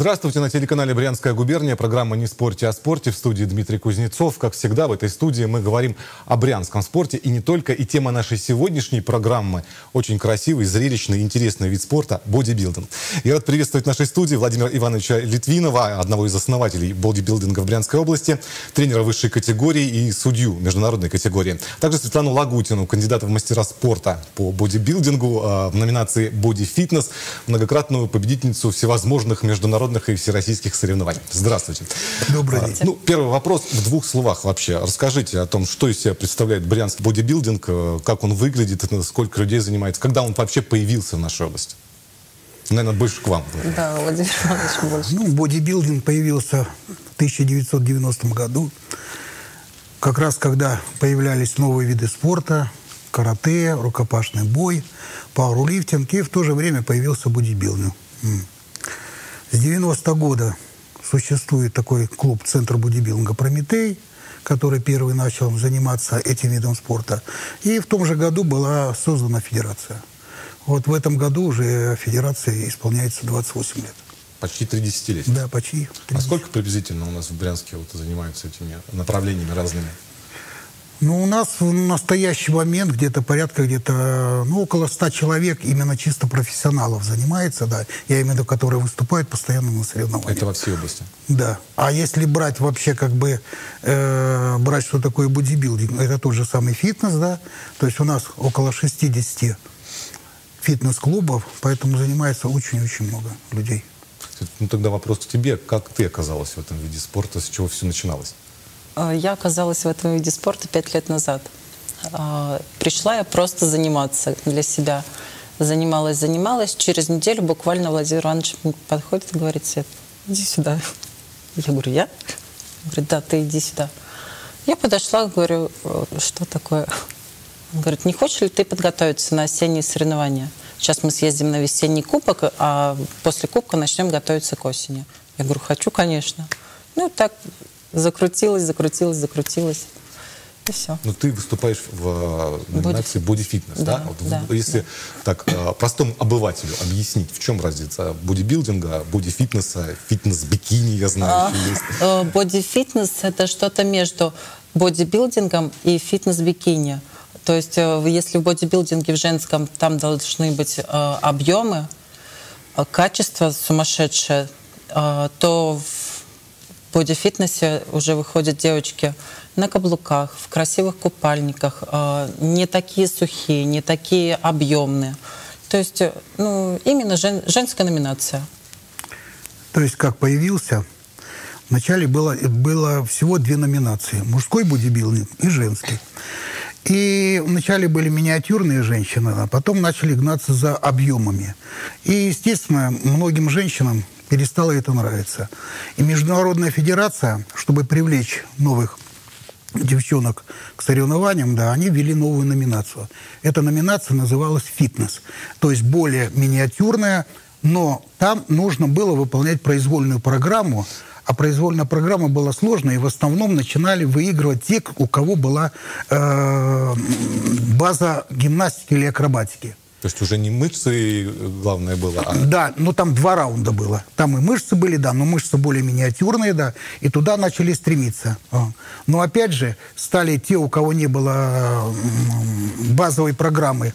Здравствуйте, на телеканале «Брянская губерния». Программа «Не спорьте о спорте». В студии Дмитрий Кузнецов. Как всегда, в этой студии мы говорим о брянском спорте. И не только. И тема нашей сегодняшней программы очень красивый, зрелищный, интересный вид спорта – бодибилдинг. Я рад приветствовать в нашей студии Владимира Ивановича Литвинова, одного из основателей бодибилдинга в Брянской области, тренера высшей категории и судью международной категории. Также Светлану Лагутину, кандидата в мастера спорта по бодибилдингу а, в номинации «Боди-фитнес», многократную победительницу всевозможных международных международных и всероссийских соревнований. Здравствуйте. Добрый день. Ну, первый вопрос в двух словах вообще. Расскажите о том, что из себя представляет брянский бодибилдинг, э, как он выглядит, сколько людей занимается, когда он вообще появился в нашей области? Наверное, больше к вам. Да, Владимир Иванович, больше. Ну, бодибилдинг появился в 1990 году, как раз когда появлялись новые виды спорта, карате, рукопашный бой, пауэрлифтинг, и в то же время появился бодибилдинг. С 90 -го года существует такой клуб Центр бодибилдинга «Прометей», который первый начал заниматься этим видом спорта. И в том же году была создана федерация. Вот в этом году уже федерации исполняется 28 лет. Почти три десятилетия? Да, почти. А сколько приблизительно у нас в Брянске вот занимаются этими направлениями разными? Ну, у нас в настоящий момент где-то порядка где-то, ну, около ста человек именно чисто профессионалов занимается, да. Я имею в виду, которые выступают постоянно на соревнованиях. Это во всей области? Да. А если брать вообще как бы, э, брать, что такое бодибилдинг, это тот же самый фитнес, да. То есть у нас около 60 фитнес-клубов, поэтому занимается очень-очень много людей. Ну, тогда вопрос к тебе. Как ты оказалась в этом виде спорта, с чего все начиналось? Э, я оказалась в этом виде спорта пять лет назад. Э, пришла я просто заниматься для себя. Занималась, занималась. Через неделю буквально Владимир Иванович подходит и говорит, Свет, иди сюда. Я говорю, я? Он говорит, да, ты иди сюда. Я подошла, говорю, «Э, что такое? Он говорит, не хочешь ли ты подготовиться на осенние соревнования? Сейчас мы съездим на весенний кубок, а после кубка начнем готовиться к осени. Я говорю, хочу, конечно. Ну, так закрутилась, закрутилась, закрутилась. И все. Но ты выступаешь в номинации бодифитнес, да? да? Вот, да если да. так э, простому обывателю объяснить, в чем разница бодибилдинга, бодифитнеса, фитнес-бикини, я знаю, а, есть. Э, бодифитнес – это что-то между бодибилдингом и фитнес-бикини. То есть э, если в бодибилдинге в женском там должны быть объемы, качество сумасшедшее, то в бодифитнесе уже выходят девочки на каблуках, в красивых купальниках, э, не такие сухие, не такие объемные. То есть, э, ну, именно жен, женская номинация. То есть, как появился, вначале было, было всего две номинации. Мужской бодибилдинг и женский. И вначале были миниатюрные женщины, а потом начали гнаться за объемами. И, естественно, многим женщинам перестало это нравиться. И Международная федерация, чтобы привлечь новых девчонок к соревнованиям, да, они ввели новую номинацию. Эта номинация называлась «Фитнес», то есть более миниатюрная, но там нужно было выполнять произвольную программу, а произвольная программа была сложная, и в основном начинали выигрывать те, у кого была э, база гимнастики или акробатики. То есть уже не мышцы главное было, а... Да, ну там два раунда было. Там и мышцы были, да, но мышцы более миниатюрные, да, и туда начали стремиться. Но опять же, стали те, у кого не было базовой программы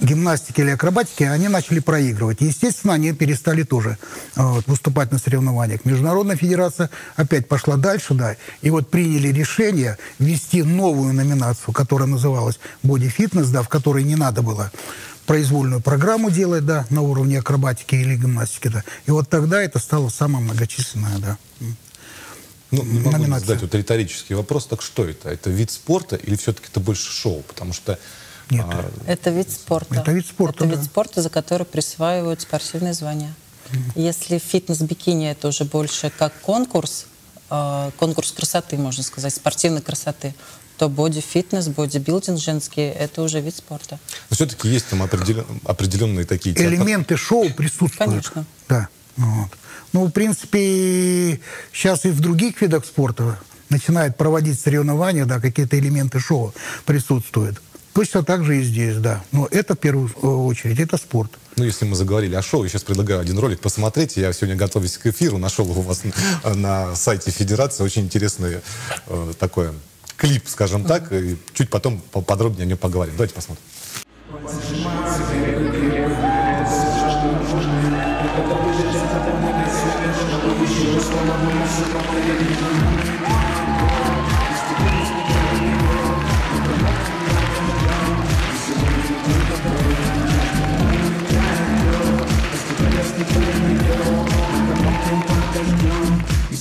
гимнастики или акробатики, они начали проигрывать. Естественно, они перестали тоже вот, выступать на соревнованиях. Международная федерация опять пошла дальше, да, и вот приняли решение ввести новую номинацию, которая называлась боди-фитнес, да, в которой не надо было произвольную программу делать, да, на уровне акробатики или гимнастики, да. И вот тогда это стало самое многочисленное, да. Ну, могу задать вот риторический вопрос, так что это? Это вид спорта или все-таки это больше шоу? Потому что нет. А... Это вид спорта. Это вид спорта, Это да. вид спорта, за который присваивают спортивные звания. Mm. Если фитнес-бикини это уже больше как конкурс, э, конкурс красоты, можно сказать, спортивной красоты, то боди-фитнес, бодибилдинг женский – это уже вид спорта. Но все-таки есть там определен, определенные такие... Элементы шоу присутствуют. Конечно. Да. Вот. Ну, в принципе, сейчас и в других видах спорта начинают проводить соревнования, да, какие-то элементы шоу присутствуют. Точно так же и здесь, да. Но это в первую очередь, это спорт. Ну, если мы заговорили о шоу, я сейчас предлагаю один ролик посмотреть. Я сегодня, готовясь к эфиру, нашел у вас на, на сайте Федерации очень интересный э, такой клип, скажем так. И чуть потом поподробнее о нем поговорим. Давайте посмотрим.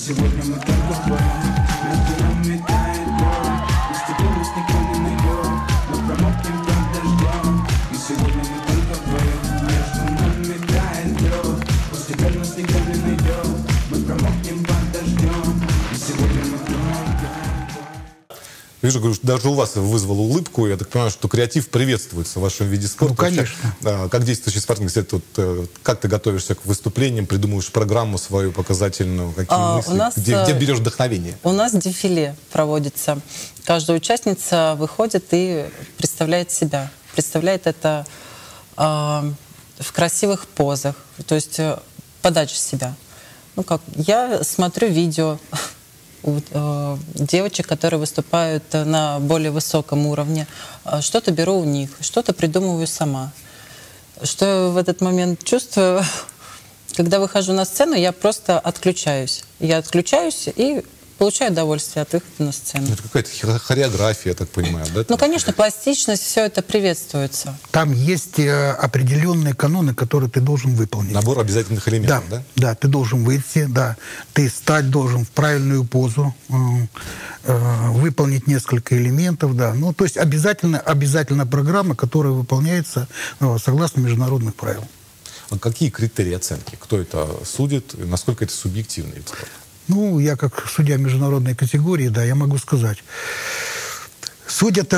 Сегодня мы только вдвоем Вижу, говорю, что даже у вас вызвало улыбку. Я так понимаю, что креатив приветствуется в вашем виде спорта. Ну, конечно. Вообще, как действующий спортсмен, кстати, вот, как ты готовишься к выступлениям, придумываешь программу свою показательную, какие А, мысли, у нас, где, где э, берешь вдохновение? У нас дефиле проводится. Каждая участница выходит и представляет себя. Представляет это э, в красивых позах, то есть э, подача себя. Ну как, я смотрю видео у э, девочек, которые выступают э, на более высоком уровне. Э, Что-то беру у них, что-то придумываю сама. Что я в этот момент чувствую, когда выхожу на сцену, я просто отключаюсь. Я отключаюсь и получаю удовольствие от выхода на сцену. Это какая-то хо- хореография, я так понимаю, да? Ну, конечно, пластичность, все это приветствуется. Там есть э, определенные каноны, которые ты должен выполнить. Набор обязательных элементов, да, да? да, ты должен выйти, да, ты стать должен в правильную позу, э, э, выполнить несколько элементов, да. Ну, то есть обязательно, обязательно программа, которая выполняется согласно международных правил. А какие критерии оценки? Кто это судит? Насколько это спорта? Ну, я как судья международной категории, да, я могу сказать. Судят,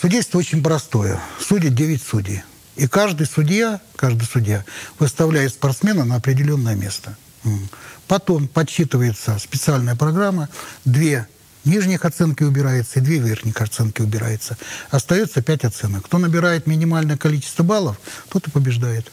судейство очень простое. Судят 9 судей. И каждый судья, каждый судья выставляет спортсмена на определенное место. Потом подсчитывается специальная программа, две нижних оценки убирается и две верхних оценки убирается. Остается пять оценок. Кто набирает минимальное количество баллов, тот и побеждает.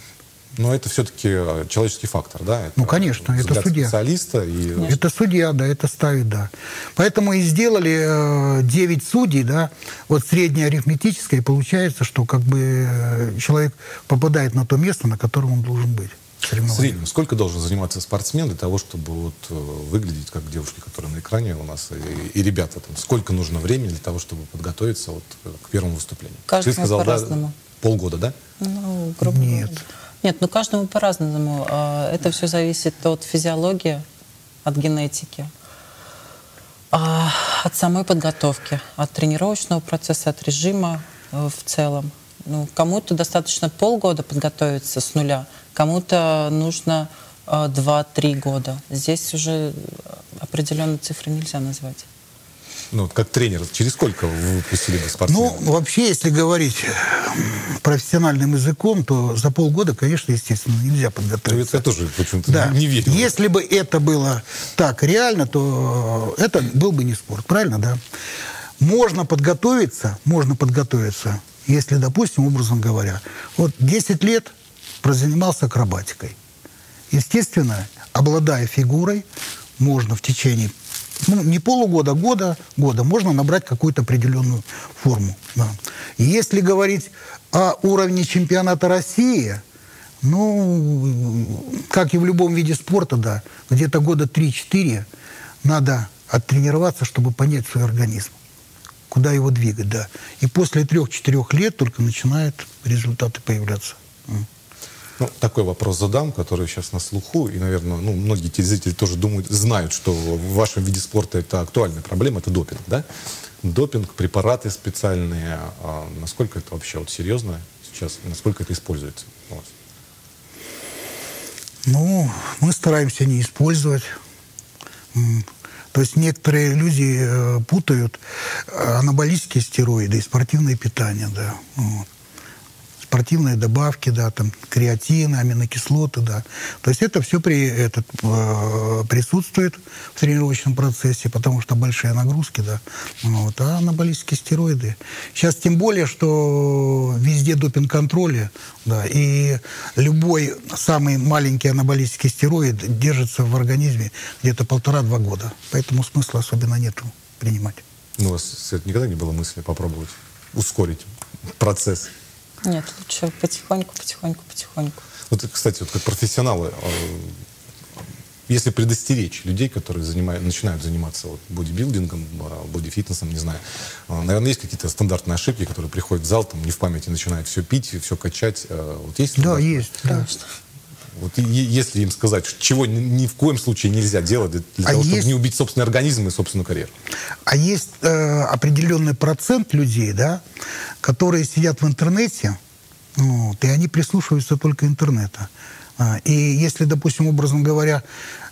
Но это все-таки человеческий фактор, да? Это Ну, конечно, это судья. специалиста и Это судья, да, это ставит, да. Поэтому и сделали э, 9 судей, да, вот среднее арифметическое, и получается, что как бы э, человек попадает на то место, на котором он должен быть. в среднем сколько должен заниматься спортсмен для того, чтобы вот, э, выглядеть как девушки, которые на экране у нас, и, и ребята там? Сколько нужно времени для того, чтобы подготовиться вот, э, к первому выступлению? Каждому Ты сказал, да, полгода, да? Ну, грубо Нет. говоря. Нет, ну каждому по-разному. А, Это все зависит от физиологии, от генетики, а, от самой подготовки, от тренировочного процесса, от режима э, в целом. Ну, кому-то достаточно полгода подготовиться с нуля, кому-то нужно э, 2-3 года. Здесь уже определенные цифры нельзя назвать. Ну, как тренер, через сколько вы выпустили бы спортсмена? Ну, вообще, если говорить профессиональным языком, то за полгода, конечно, естественно, нельзя подготовиться. я тоже почему-то Да. не верю. Если бы это было так реально, то это был бы не спорт, правильно, да? Можно подготовиться, можно подготовиться, если, допустим, образом говоря, вот 10 лет прозанимался акробатикой. Естественно, обладая фигурой, можно в течение ну, не полугода, года, года, можно набрать какую-то определенную форму. Да. Если говорить о уровне чемпионата России, ну, как и в любом виде спорта, да, где-то года 3-4 надо оттренироваться, чтобы понять свой организм, куда его двигать, да. И после 3-4 лет только начинают результаты появляться. Ну, такой вопрос задам, который сейчас на слуху, и, наверное, ну, многие телезрители тоже думают, знают, что в вашем виде спорта это актуальная проблема, это допинг, да? Допинг, препараты специальные, а насколько это вообще вот серьезно сейчас, насколько это используется у вас? Ну, мы стараемся не использовать. То есть некоторые люди э, путают э, анаболические стероиды и спортивное питание, да. Вот. Спортивные добавки, да, там креатин, аминокислоты, да. То есть это все при, этот, э, присутствует в тренировочном процессе, потому что большие нагрузки, да. Вот. А анаболические стероиды. Сейчас тем более, что везде допинг-контроли, да, и любой самый маленький анаболический стероид держится в организме где-то полтора-два года. Поэтому смысла особенно нету принимать. Ну, у вас Свет, никогда не было мысли попробовать ускорить процесс? Нет, лучше потихоньку, потихоньку, потихоньку. Вот, кстати, вот как профессионалы, э, если предостеречь людей, которые занимают, начинают заниматься вот, бодибилдингом, э, бодифитнесом, не знаю, э, наверное, есть какие-то стандартные ошибки, которые приходят в зал, там, не в памяти начинают все пить, все качать. Вот есть? Да, есть. Да. Конечно. Вот и- если им сказать, чего ни, ни в коем случае нельзя делать для, для А того, есть- чтобы не убить собственный организм и собственную карьеру. А есть э, определенный процент людей, да, которые сидят в интернете, вот, и они прислушиваются только интернета. А, И если, допустим, образно говоря,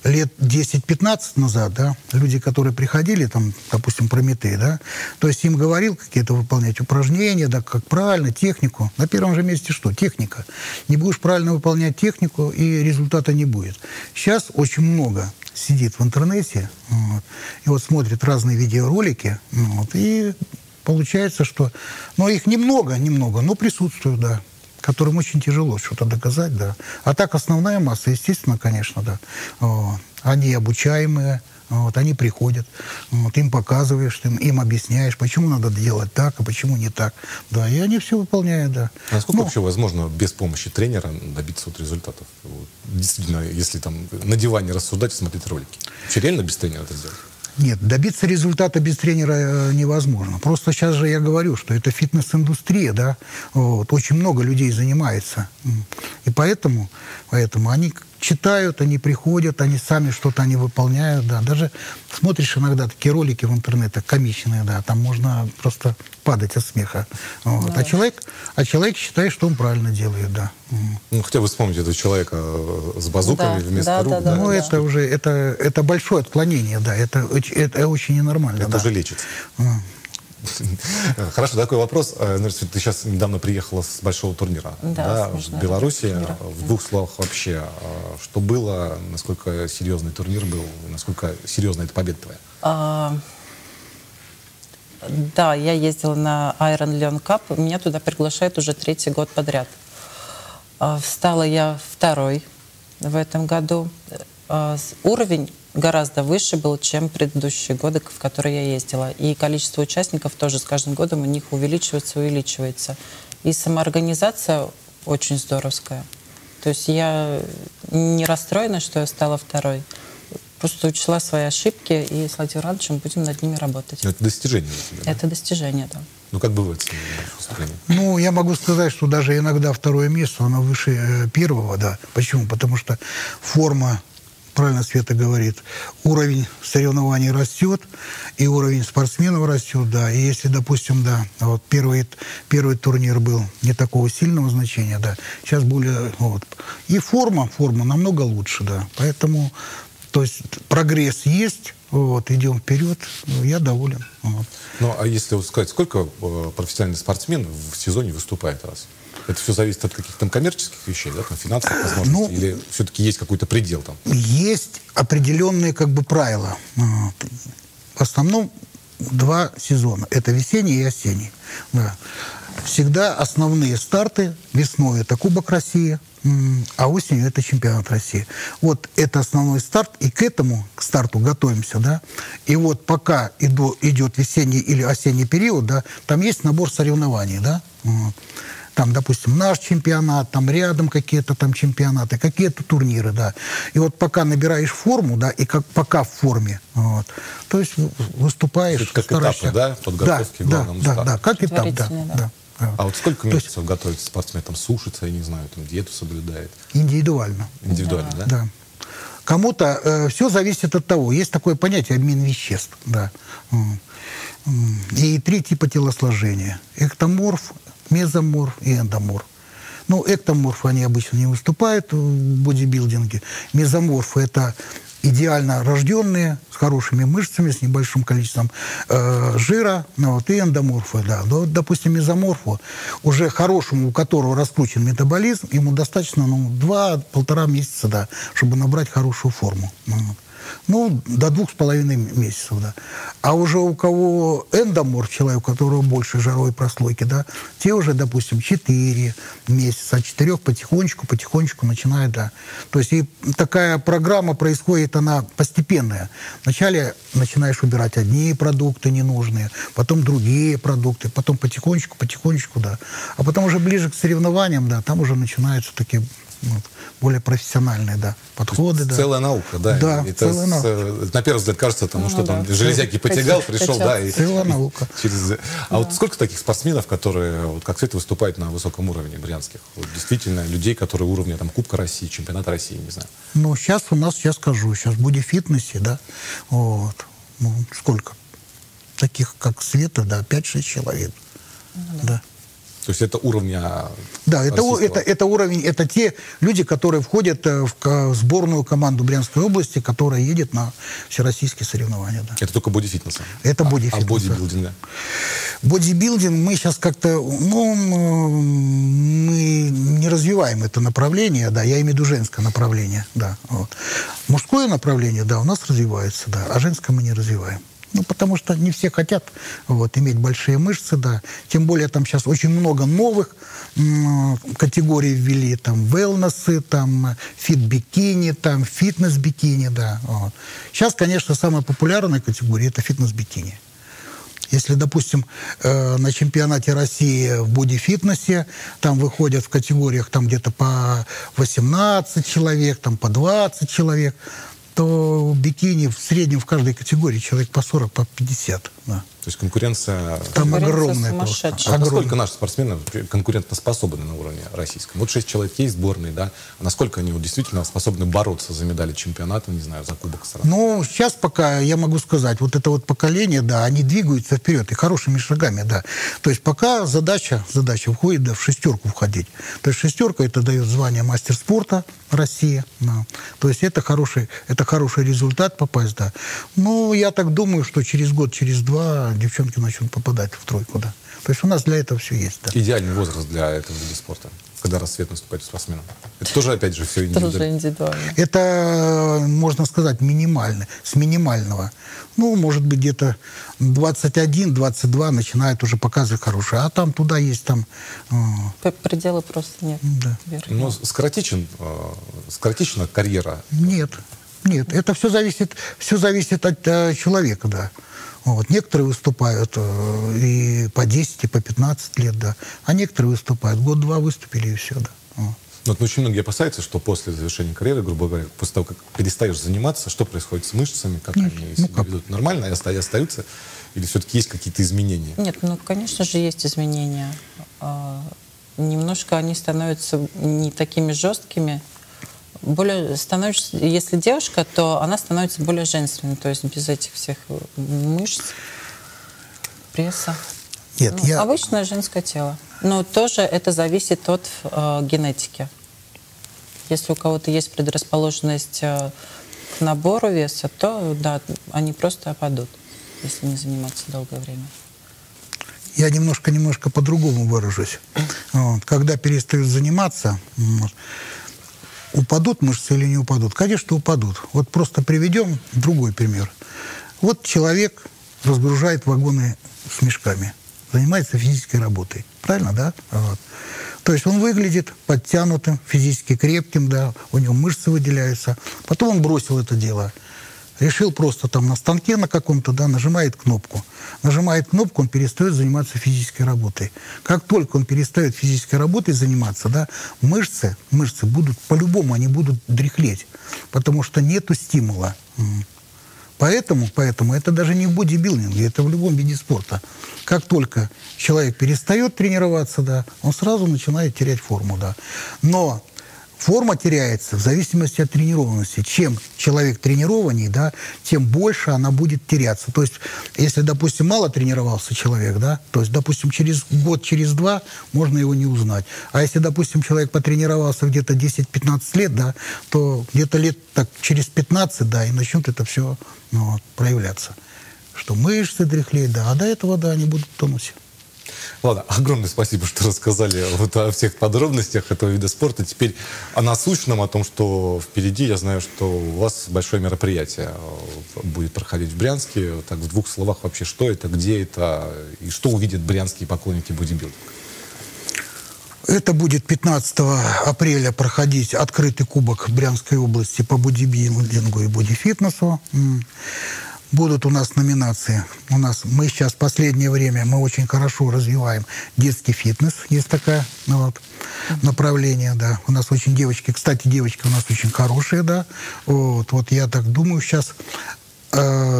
лет 10-15 назад, да, люди, которые приходили, там, допустим, Прометей, да, то есть им говорил какие-то выполнять упражнения, да, как правильно, технику. На первом же месте что? Техника. Не будешь правильно выполнять технику, и результата не будет. Сейчас очень много сидит в интернете вот, и вот смотрит разные видеоролики, вот, и получается, что... Но их немного, немного, но присутствуют, да которым очень тяжело что-то доказать, да. А так основная масса, естественно, конечно, да. Вот. Они обучаемые, вот, они приходят, вот, им показываешь, им, им объясняешь, почему надо делать так, а почему не так. Да, и они все выполняют, да. Насколько Ну, вообще возможно без помощи тренера добиться вот результатов? Вот, действительно, если там на диване рассуждать и смотреть ролики. Вообще реально без тренера это сделать? Нет, добиться результата без тренера э, невозможно. Просто сейчас же я говорю, что это фитнес-индустрия, да, вот, очень много людей занимается. И поэтому, поэтому они читают, они приходят, они сами что-то они выполняют, да. Даже смотришь иногда такие ролики в интернете комичные, да, там можно просто падать от смеха. Вот. А, человек, а человек считает, что он правильно делает, да. Ну, хотя вы вспомните этого человека э, с базуками Да, вместо да, рук. да, да, ну, да. это уже, это, это большое отклонение, да, это, это очень ненормально. Это да. уже лечится. Хорошо, такой вопрос. Э, ты сейчас недавно приехала с большого турнира Да, с в Беларуси. турнира. В двух словах вообще, э, что было, насколько серьезный турнир был, насколько серьезная эта победа твоя? Да, я ездила на Iron Leon Cup. Меня туда приглашают уже третий год подряд. А, Стала я второй в этом году. А, Уровень гораздо выше был, чем предыдущие годы, в которые я ездила. И количество участников тоже с каждым годом у них увеличивается, увеличивается. И самоорганизация очень здоровская. То есть я не расстроена, что я стала второй. Просто учла свои ошибки, и с Владимиром Ивановичем будем над ними работать. Это достижение для тебя. да? Это достижение, да. Ну, как бы вы оценили ваше выступление? Ну, я могу сказать, что даже иногда второе место, оно выше э, первого, да. Почему? Потому что форма, правильно Света говорит, уровень соревнований растет, и уровень спортсменов растет, да. И если, допустим, да, вот первый, первый турнир был не такого сильного значения, да, сейчас более, вот. И форма, форма намного лучше, да. Поэтому, то есть прогресс есть, вот, идем вперед, ну, я доволен. Вот. Ну, а если вот сказать, сколько э, профессиональный спортсмен в сезоне выступает раз? Это все зависит от каких-то там коммерческих вещей, да, там, финансовых возможностей? Ну, или все-таки есть какой-то предел там? есть определенные как бы правила. Вот. В основном два сезона. Это весенний и осенний. Да. Всегда основные старты весной это Кубок России, а осенью это чемпионат России. Вот это основной старт, и к этому, к старту готовимся, да. И вот пока иду- идет весенний или осенний период, да, там есть набор соревнований, да. Вот там, допустим, наш чемпионат, там рядом какие-то там чемпионаты, какие-то турниры, да. И вот пока набираешь форму, да, и как пока в форме, вот, то есть выступаешь, Это как стараешься. этапы, да, подготовки к да, главному да, старту? да, как этап, да, да. да. Да. А вот сколько То есть месяцев готовится спортсмен? Там сушится, я не знаю, там диету соблюдает? индивидуально. Индивидуально, да? Да. Кому-то все зависит от того. Есть такое понятие обмен веществ. Да. И три типа телосложения. Эктоморф, мезоморф и эндоморф. Ну, эктоморфы, они обычно не выступают в бодибилдинге. Мезоморфы – это идеально рожденные, с хорошими мышцами, с небольшим количеством э, жира, ну, вот, и эндоморфы, да. Но, вот, допустим, мезоморфу, уже хорошему, у которого раскручен метаболизм, ему достаточно ну, 2-1,5 месяца, да, чтобы набрать хорошую форму. Ну, вот. Ну, до двух с половиной месяцев, да. А уже у кого эндоморф, человек, у которого больше жировой прослойки, да, те уже, допустим, 4 месяца, от 4 потихонечку, потихонечку начинают, да. То есть и такая программа происходит, она постепенная. Вначале начинаешь убирать одни продукты ненужные, потом другие продукты, потом потихонечку, потихонечку, да. А потом уже ближе к соревнованиям, да, там уже начинаются такие более профессиональные да, подходы. Да. Целая наука, да. Да, Это целая с- наука. На первый взгляд кажется, там, ну, Ну что да. там, железяки потягал, Качал, пришел, качал. да. И, Целая и наука. через... А вот сколько таких спортсменов, которые, вот как это выступают на высоком уровне брянских? Вот действительно, людей, которые уровня там, Кубка России, Чемпионата России, не знаю. Ну, сейчас у нас, я скажу, сейчас в бодифитнесе, да, вот, ну, сколько? Таких, как Света, да, 5-6 человек. Да. То есть это уровня Да, это, это, это уровень, это те люди, которые входят э, в сборную команду Брянской области, которая едет на всероссийские соревнования. Да. Это только бодифитнеса. Это А- бодифитнеса. А бодибилдинга? Бодибилдинг мы сейчас как-то, ну, мы не развиваем это направление, да, я имею в виду женское направление, да. Вот. Мужское направление, да, у нас развивается, да, а женское мы не развиваем. Ну, потому что не все хотят вот, иметь большие мышцы, да. Тем более там сейчас очень много новых категорий ввели, там, велнесы, там, фит-бикини, там, фитнес-бикини, да. Вот. Сейчас, конечно, самая популярная категория – это фитнес-бикини. Если, допустим, э, на чемпионате России в бодифитнесе там выходят в категориях там где-то по 18 человек, там по 20 человек, то бикини в среднем в каждой категории человек по 40, по 50. Да. То есть конкуренция... Там огромная просто. А насколько наши спортсмены конкурентоспособны на уровне российском? Вот шесть человек есть сборные, да? А насколько они вот действительно способны бороться за медали чемпионата, не знаю, за кубок страны? Ну, сейчас пока я могу сказать, вот это вот поколение, да, они двигаются вперед и хорошими шагами, да. То есть пока задача, задача входит, да, в шестерку входить. То есть шестерка это дает звание мастер спорта России. Да. То есть это хороший, это хороший результат попасть, да. Ну, я так думаю, что через год, через два девчонки начнут попадать в тройку, да. То есть у нас для этого все есть, да. Идеальный возраст для этого вида спорта, когда рассвет наступает у спортсмена. Это тоже, опять же, все Тоже индивидуально. индивидуально. Это, можно сказать, минимально, с минимального. Ну, может быть, где-то 21-22 начинает уже показывать хорошее. А там туда есть там... э, Предела просто нет. Да. верхнего. Ну, скоротечен, э, скоротечна карьера. Нет, нет. Это все зависит, все зависит от э, человека, да. Вот. Некоторые выступают э, и по 10, и по 15 лет, да. А некоторые выступают, год-два выступили, и все, да. Вот. Ну, Вот очень многие опасаются, что после завершения карьеры, грубо говоря, после того, как перестаешь заниматься, что происходит с мышцами, как Нет, они ну себя как? ведут? Нормально и оста- и остаются? Или все-таки есть какие-то изменения? Нет, ну, конечно же, есть изменения. А, Немножко они становятся не такими жесткими. Более становишься, если девушка, то она становится более женственной, то есть без этих всех э, мышц, пресса. Нет, Ну, я... Обычное женское тело. Но тоже это зависит от э, генетики. Если у кого-то есть предрасположенность э, к набору веса, то да, они просто опадут, если не заниматься долгое время. я немножко-немножко по-другому выражусь. Вот. Когда перестают заниматься, упадут мышцы или не упадут? Конечно, упадут. Вот просто приведем другой пример. Вот человек разгружает вагоны с мешками, занимается физической работой. Правильно, да? Вот. То есть он выглядит подтянутым, физически крепким, да, у него мышцы выделяются. Потом он бросил это дело. Решил просто там на станке на каком-то, да, нажимает кнопку. Нажимает кнопку, он перестает заниматься физической работой. Как только он перестает физической работой заниматься, да, мышцы, мышцы будут, по-любому они будут дряхлеть, потому что нету стимула. Поэтому, поэтому это даже не в бодибилдинге, это в любом виде спорта. Как только человек перестает тренироваться, да, он сразу начинает терять форму, да. Но Форма теряется в зависимости от тренированности. Чем человек тренированней, да, тем больше она будет теряться. То есть, если, допустим, мало тренировался человек, да, то есть, допустим, через год, через два можно его не узнать. А если, допустим, человек потренировался где-то 10-15 лет, да, то где-то лет так через 15, да, и начнет это все ну, проявляться. Что мышцы дряхлеют, да, а до этого, да, они будут в тонусе. Ладно, огромное спасибо, что рассказали вот о всех подробностях этого вида спорта. Теперь о насущном, о том, что впереди. Я знаю, что у вас большое мероприятие э, будет проходить в Брянске. Так, в двух словах вообще, что это, где это и что увидят брянские поклонники бодибилдинга? Это будет 15 апреля проходить открытый кубок Брянской области по бодибилдингу и бодифитнесу. Будут у нас номинации. У нас мы сейчас в последнее время мы очень хорошо развиваем детский фитнес. Есть такое ну, вот, направление, да. У нас очень девочки, кстати, девочки у нас очень хорошие, да. Вот, вот я так думаю, сейчас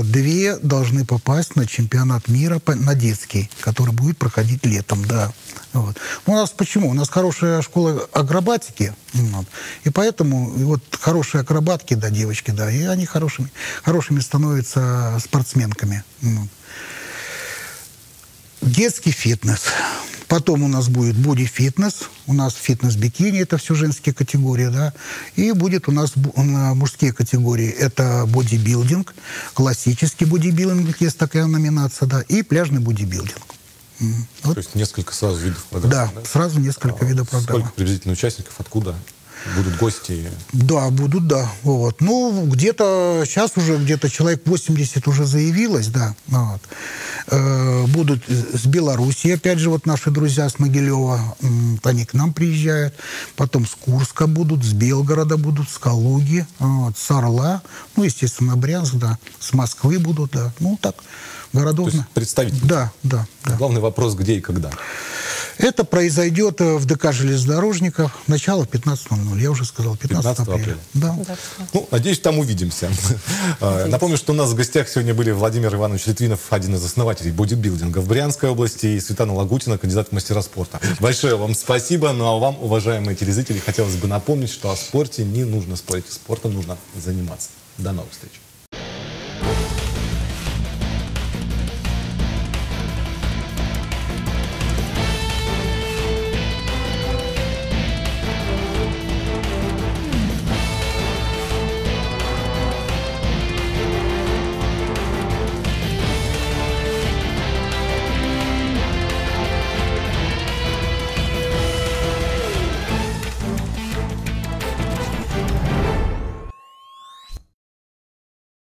две должны попасть на чемпионат мира на детский, который будет проходить летом, да. Вот. У нас почему? У нас хорошая школа акробатики, вот. и поэтому и вот хорошие акробатки, да, девочки, да, и они хорошими, хорошими становятся спортсменками. Вот. Детский фитнес. Потом у нас будет боди-фитнес, у нас фитнес-бикини, это все женские категории, да. И будет у нас мужские категории, это бодибилдинг, классический бодибилдинг, есть такая номинация, да, и пляжный бодибилдинг. Вот, То есть несколько сразу видов программ. да, сразу несколько видов программы. Сколько приблизительно участников, откуда будут гости? Да, будут, да. Вот. Ну, где-то, сейчас уже где-то человек 80 уже заявилось, да. Вот. Э, будут с Белоруссии, опять же, вот наши друзья с Могилева, они к нам приезжают. Потом с Курска будут, с Белгорода будут, с Калуги, вот, с Орла. Ну, естественно, Брянск, да. С Москвы будут, да. Ну, так, городов. То есть представители. Да, да, да. Главный вопрос, где и когда. Это произойдет э, в ДК железнодорожников начало в 15.00. Я уже сказал, 15, 15 апреля. апреля. Да. Ну, надеюсь, там увидимся. А, Напомню, что у нас в гостях сегодня были Владимир Иванович Литвинов, один из основателей бодибилдинга в Брянской области, и Светлана Лагутина, кандидат в мастера спорта. Большое вам спасибо. Ну а вам, уважаемые телезрители, хотелось бы напомнить, что о спорте не нужно спорить, спортом нужно заниматься. До новых встреч.